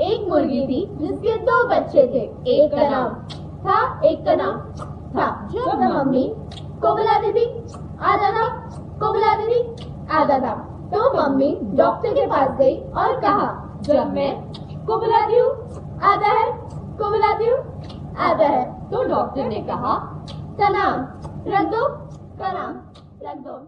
एक मुर्गी थी जिसके दो बच्चे थे। एक का नाम था, एक का नाम था। जब मम्मी को बुलाती थी आधा था। को बुलाती थी आधा था। तो मम्मी डॉक्टर के पास गई और कहा, जब मैं को बुलाती हूँ, आधा है। को बुलाती हूँ, आधा है। तो डॉक्टर ने कहा, का नाम रख दो, का नाम रख दो।